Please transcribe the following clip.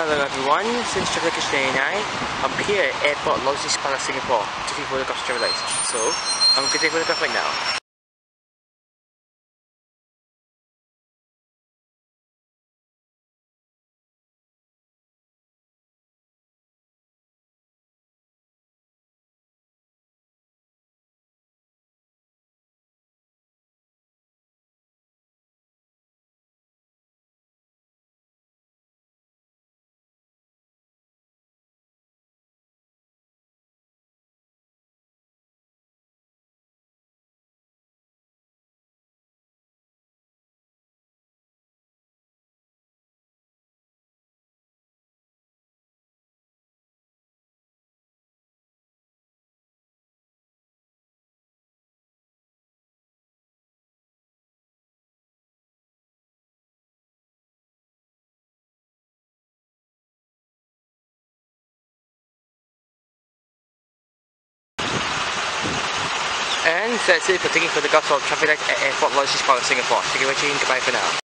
Hello everyone, since Turkish Day night, I'm here at Airport Logistics Park Singapore to take photographs travelers. So, I'm going to take a photograph right now. That's it for taking photographs of traffic lights at Airport Logistics Park Singapore. Thank you for watching. Goodbye for now.